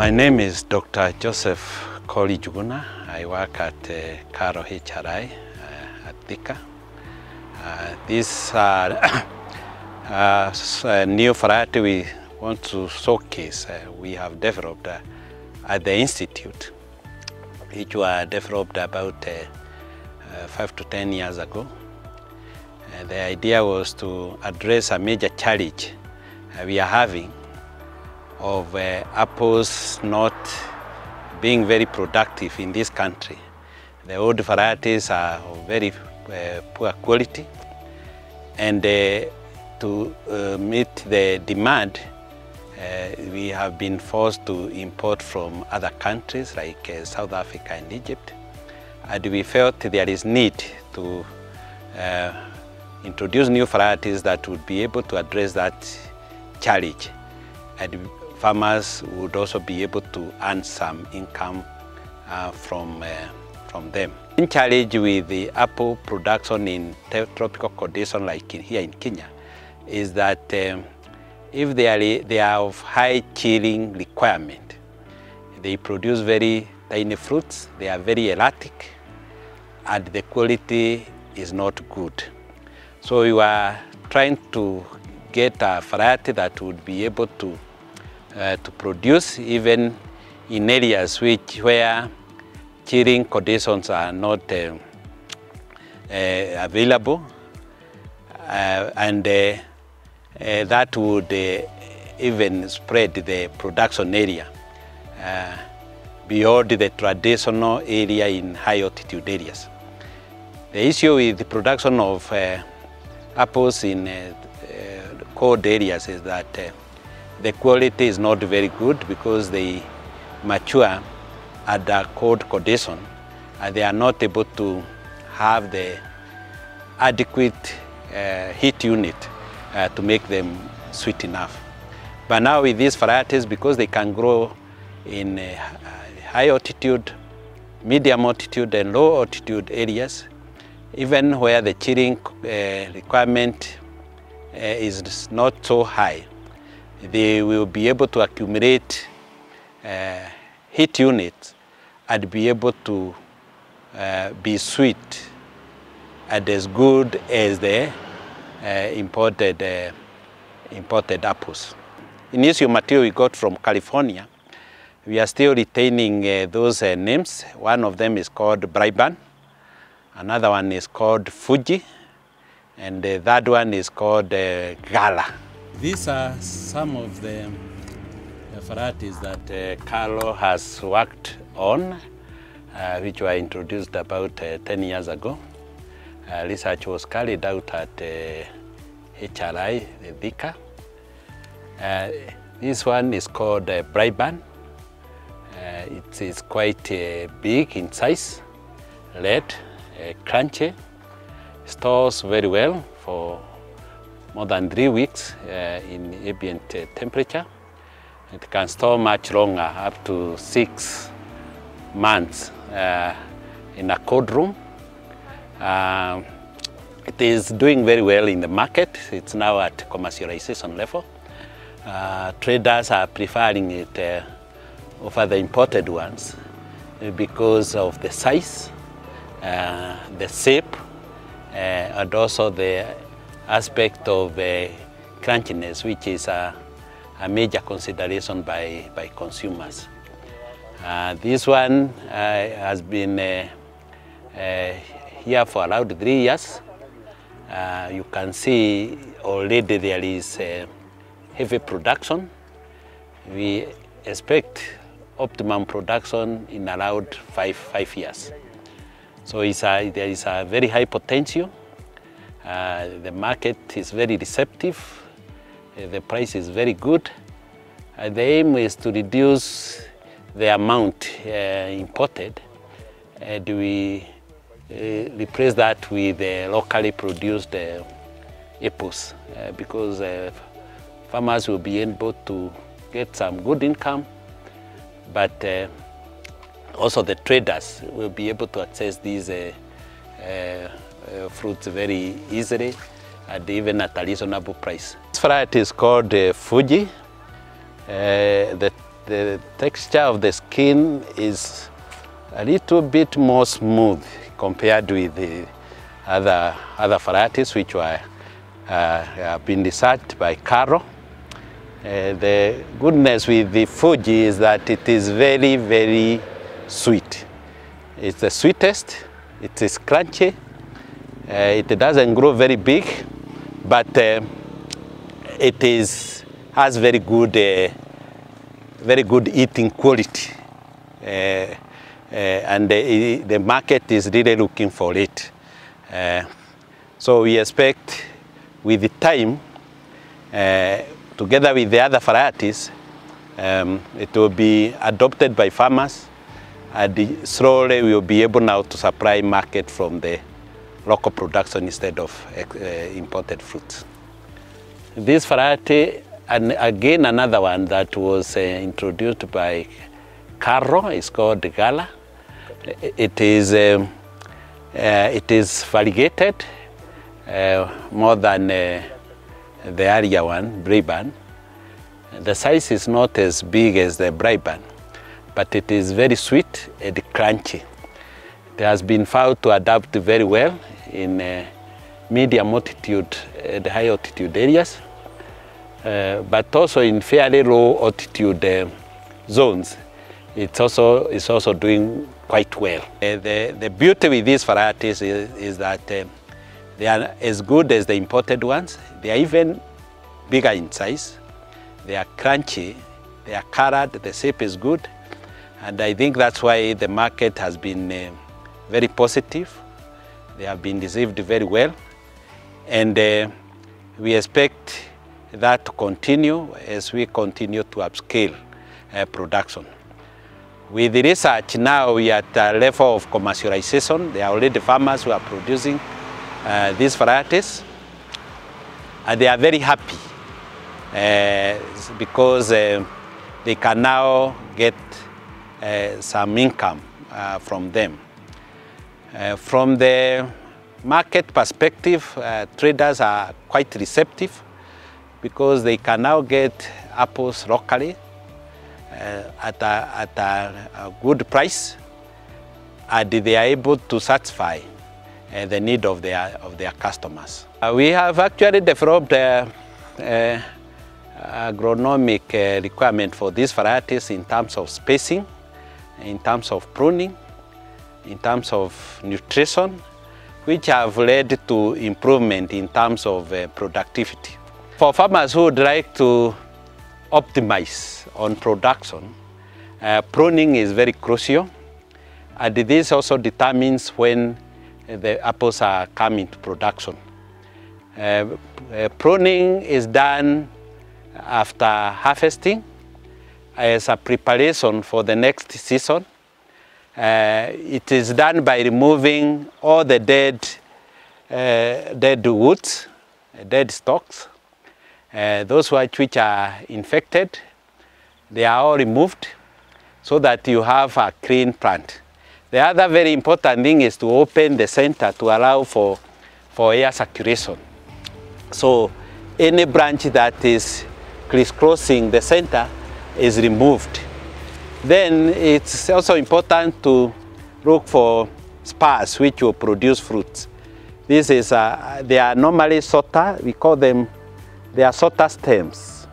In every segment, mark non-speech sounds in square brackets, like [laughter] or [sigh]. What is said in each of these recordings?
My name is Dr. Joseph Koli Juguna. I work at uh, Karo HRI uh, at Thika. Uh, this [coughs] uh, new variety we want to showcase, uh, we have developed uh, at the Institute, which were developed about uh, five to 10 years ago. The idea was to address a major challenge we are having of uh, apples not being very productive in this country. The old varieties are of very uh, poor quality and uh, to uh, meet the demand uh, we have been forced to import from other countries like uh, South Africa and Egypt and we felt there is need to introduce new varieties that would be able to address that challenge and farmers would also be able to earn some income uh, from, uh, from them. In challenge with the apple production in tropical conditions like in, here in Kenya is that um, if they are, they are of high chilling requirement, they produce very tiny fruits, they are very erratic, and the quality is not good. So we are trying to get a variety that would be able to, uh, to produce even in areas which where chilling conditions are not uh, uh, available uh, and that would even spread the production area beyond the traditional area in high altitude areas. The issue with the production of apples in cold areas is that the quality is not very good because they mature at a cold condition and they are not able to have the adequate uh, heat unit uh, to make them sweet enough. But now with these varieties, because they can grow in uh, high altitude, medium altitude and low altitude areas, even where the chilling uh, requirement uh, is not so high, they will be able to accumulate uh, heat units and be able to uh, be sweet and as good as the uh, imported, uh, imported apples. Initial material we got from California, we are still retaining uh, those uh, names. One of them is called Braiban, another one is called Fuji, and the third one is called uh, Gala. These are some of the uh, varieties that uh, KALRO has worked on, uh, which were introduced about uh, 10 years ago. Uh, research was carried out at uh, HRI, the Thika. Uh, this one is called uh, Braeburn. Uh, it is quite uh, big in size, red, uh, crunchy, stores very well for more than three weeks uh, in ambient uh, temperature. It can store much longer, up to six months uh, in a cold room. It is doing very well in the market. It's now at commercialization level. Uh, traders are preferring it uh, over the imported ones because of the size, uh, the shape, and also the aspect of uh, crunchiness, which is a, a major consideration by, by consumers. Uh, this one uh, has been uh, uh, here for around three years. Uh, you can see already there is heavy production. We expect optimum production in around five, five years. So a, there is a very high potential. Uh, the market is very receptive. Uh, the price is very good. Uh, the aim is to reduce the amount uh, imported and we uh, replace that with locally produced uh, apples because farmers will be able to get some good income, but also the traders will be able to access these uh, fruits very easily and even at a reasonable price. This variety is called uh, Fuji. Uh, the the texture of the skin is a little bit more smooth compared with the other, other varieties which were uh, have been researched by KALRO. Uh, the goodness with the Fuji is that it is very, very sweet. It's the sweetest, it is crunchy, it doesn't grow very big, but uh, it is, has very good, uh, very good eating quality. Uh, uh, and the, the market is really looking for it. Uh, so we expect with the time, uh, together with the other varieties, um, it will be adopted by farmers and slowly we will be able now to supply market from the local production instead of uh, imported fruits. This variety, and again another one that was uh, introduced by KALRO, is called Gala. It is, um, uh, it is variegated more than the earlier one, Braeburn. The size is not as big as the Braeburn, but it is very sweet and crunchy. It has been found to adapt very well in uh, medium altitude and high altitude areas, uh, but also in fairly low altitude uh, zones. It's also, it's also doing quite well. Uh, the, the beauty with these varieties is, is that uh, they are as good as the imported ones. They are even bigger in size. They are crunchy, they are colored, the shape is good. And I think that's why the market has been uh, very positive. They have been received very well. And uh, we expect that to continue as we continue to upscale uh, production. With the research now we are at a level of commercialization. There are already farmers who are producing uh, these varieties and they are very happy uh, because uh, they can now get uh, some income from them. Uh, from the market perspective, traders are quite receptive because they can now get apples locally at, a, at a, a good price and they are able to satisfy uh, the need of their, of their customers. Uh, we have actually developed uh, agronomic requirement for these varieties in terms of spacing, in terms of pruning, in terms of nutrition, which have led to improvement in terms of uh, productivity. For farmers who would like to optimize on production, uh, pruning is very crucial, and this also determines when the apples are coming to production. Uh, uh, pruning is done after harvesting as a preparation for the next season. Uh, it is done by removing all the dead, uh, dead woods, dead stalks. Uh, those which are infected, they are all removed so that you have a clean plant. The other very important thing is to open the center to allow for, for air circulation. So any branch that is crisscrossing the center is removed. Then it's also important to look for spurs which will produce fruits. This is, uh, they are normally shorter, we call them, they are shorter stems,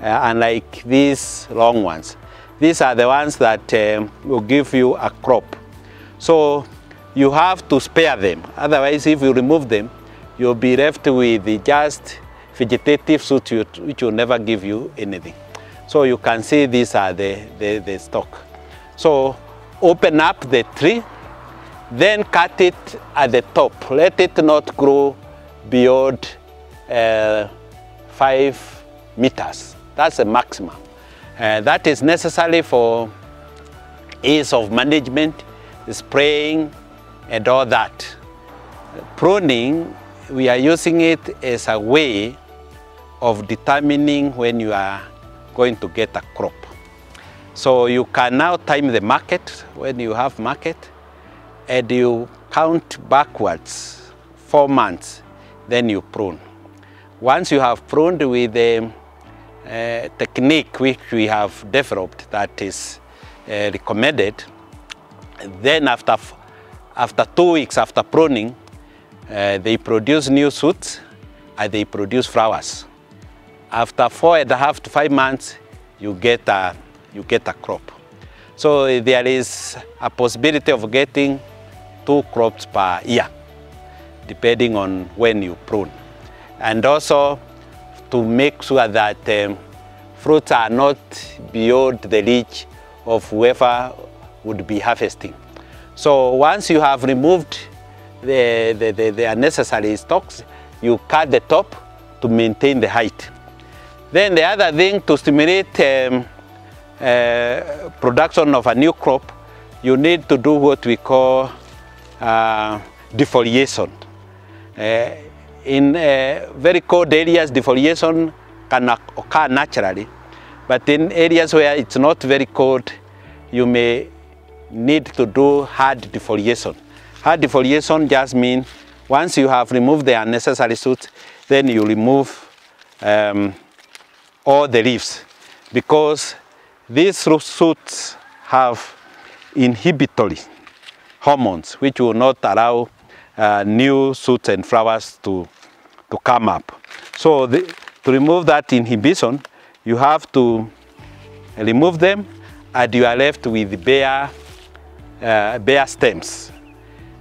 uh, unlike these long ones. These are the ones that um, will give you a crop. So you have to spare them. Otherwise, if you remove them, you'll be left with just vegetative suit which will never give you anything. So you can see these are the, the, the stock. So open up the tree, then cut it at the top. Let it not grow beyond uh, five meters. That's the maximum. Uh, that is necessary for ease of management, spraying, and all that. Pruning, we are using it as a way of determining when you are going to get a crop. So you can now time the market when you have market and you count backwards four months, then you prune. Once you have pruned with the, uh, technique which we have developed that is uh, recommended. Then after, after two weeks after pruning, uh, they produce new shoots and they produce flowers. After four and a half to five months, you get a, you get a crop. So there is a possibility of getting two crops per year, depending on when you prune. And also to make sure that um, fruits are not beyond the reach of whoever would be harvesting. So once you have removed the, the, the, the unnecessary stalks, you cut the top to maintain the height. Then the other thing to stimulate um, uh, production of a new crop, you need to do what we call uh, defoliation. Uh, in uh, very cold areas, defoliation can occur naturally, but in areas where it's not very cold, you may need to do hard defoliation. Hard defoliation just means once you have removed the unnecessary shoots, then you remove um, all the leaves because these shoots have inhibitory hormones which will not allow uh, new shoots and flowers to, to come up. So the, to remove that inhibition, you have to remove them and you are left with bare, uh, bare stems.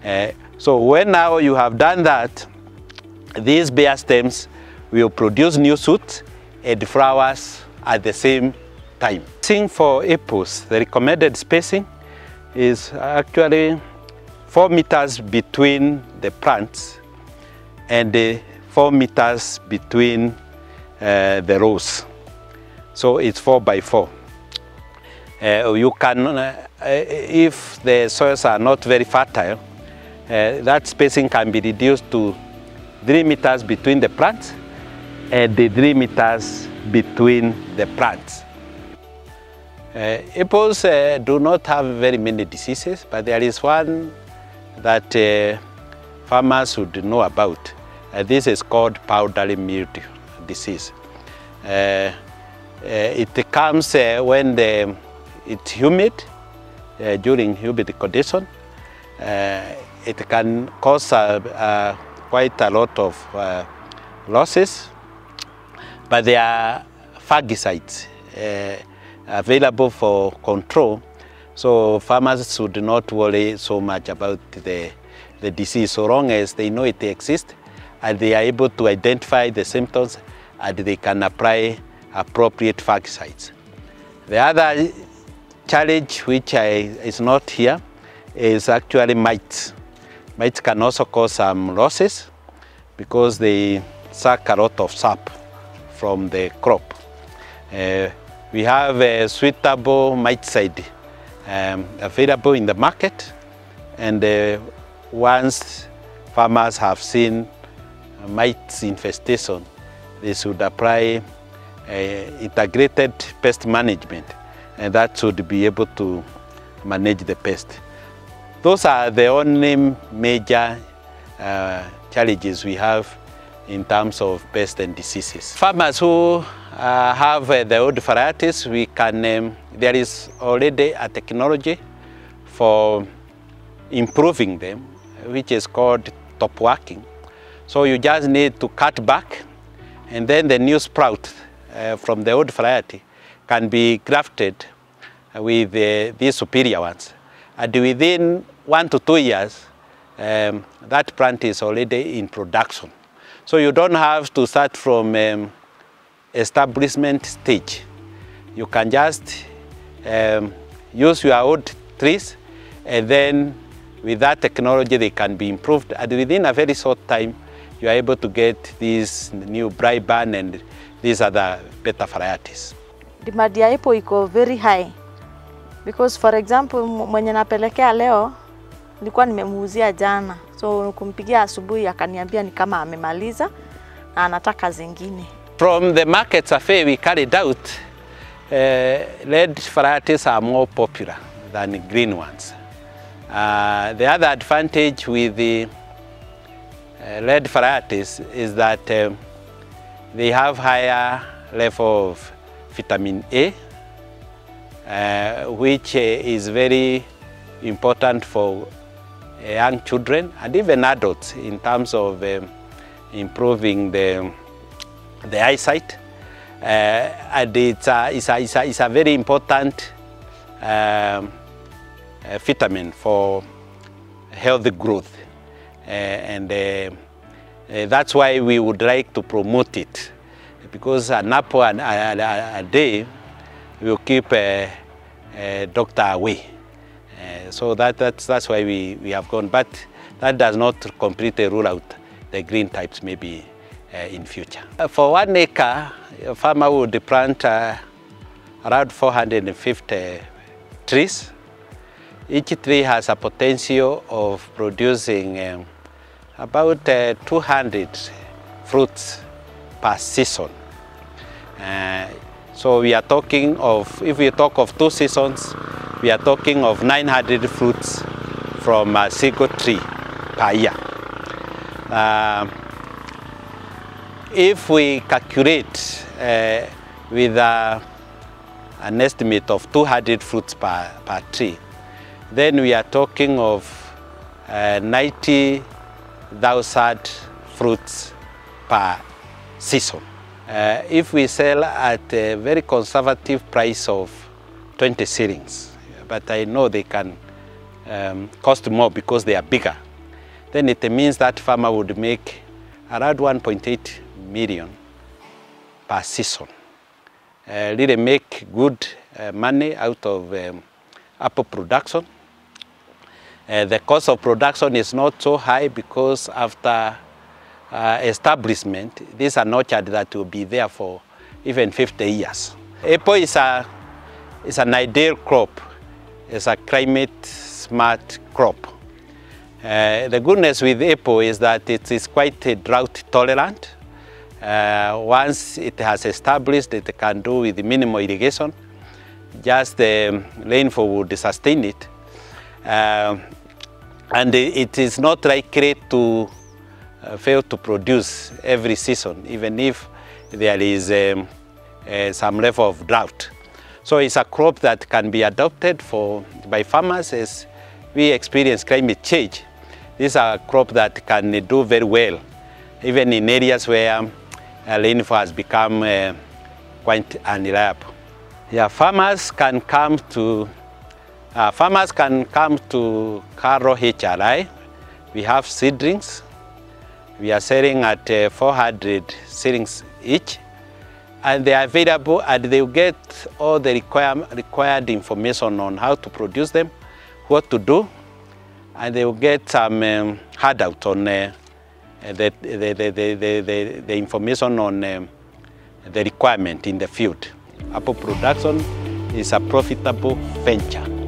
Uh, so when now you have done that, these bare stems will produce new shoots and flowers at the same time. Spacing for apples, the recommended spacing is actually four meters between the plants and uh, four meters between uh, the rows. So it's four by four. Uh, you can, uh, if the soils are not very fertile, uh, that spacing can be reduced to three meters between the plants and the three meters between the plants. Uh, apples uh, do not have very many diseases, but there is one that uh, farmers should know about. Uh, this is called powdery mildew disease. Uh, uh, it comes when the, it's humid, during humid condition. it can cause quite a lot of losses, but there are fungicides uh, available for control. So farmers should not worry so much about the, the disease so long as they know it exists and they are able to identify the symptoms and they can apply appropriate fungicides. The other challenge which I, is not here is actually mites. Mites can also cause some losses because they suck a lot of sap from the crop. Uh, we have a suitable miticide um, available in the market and uh, once farmers have seen mites infestation, they should apply uh, integrated pest management and that should be able to manage the pest. Those are the only major uh, challenges we have in terms of pests and diseases. Farmers who uh, have uh, the old varieties, we can, um, there is already a technology for improving them, which is called top working. So you just need to cut back and then the new sprout uh, from the old variety can be grafted with uh, these superior ones. And within one to two years, um, that plant is already in production. So you don't have to start from um, establishment stage. You can just um, use your old trees and then with that technology they can be improved and within a very short time you are able to get these new Briband and these other better varieties. Demand ya apple iko very high because for example mwenye napelekea leo nilikuwa nimemuuzia jana, so kumpigia asubuhi akaniambia ni kama amemaliza na anataka zingine. From the market survey we carried out, uh, red varieties are more popular than green ones. Uh, the other advantage with the uh, red varieties is that um, they have higher level of vitamin A, uh, which uh, is very important for uh, young children and even adults in terms of um, improving the, the eyesight. Uh, and it's a, it's, a, it's, a, it's a very important um, uh, vitamin for healthy growth. Uh, and uh, uh, that's why we would like to promote it because an apple a, a, a day will keep a, a doctor away. Uh, so that, that's, that's why we, we have gone. But that does not completely rule out the green types maybe uh, in future. Uh, for one acre, a farmer would plant uh, around 450 trees. Each tree has a potential of producing um, about uh, 200 fruits per season. Uh, so we are talking of, if we talk of two seasons, we are talking of 900 fruits from a single tree per year. Uh, if we calculate uh, with uh, an estimate of 200 fruits per, per tree, then we are talking of uh, 90,000 fruits per season. Uh, if we sell at a very conservative price of 20 shillings, but I know they can um, cost more because they are bigger, then it means that farmer would make around 1.8 million per season. Uh, really make good uh, money out of um, apple production. Uh, the cost of production is not so high because after uh, establishment, this is an orchard that will be there for even 50 years. Apple is, a, is an ideal crop. It's a climate smart crop. Uh, the goodness with apple is that it is quite drought tolerant. Uh, once it has established, it can do with minimal irrigation. Just the rainfall would sustain it. Uh, and it is not likely to fail to produce every season, even if there is um, uh, some level of drought. So it's a crop that can be adopted for, by farmers as we experience climate change. This is a crop that can do very well, even in areas where uh, rainfall has become uh, quite unreliable. Yeah, farmers can come to uh, farmers can come to KALRO HRI. We have seedlings. We are selling at uh, 400 shillings each. And they are available and they will get all the require, required information on how to produce them, what to do, and they will get some um, handout on uh, the, the, the, the, the, the, information on um, the requirement in the field. Apple production is a profitable venture.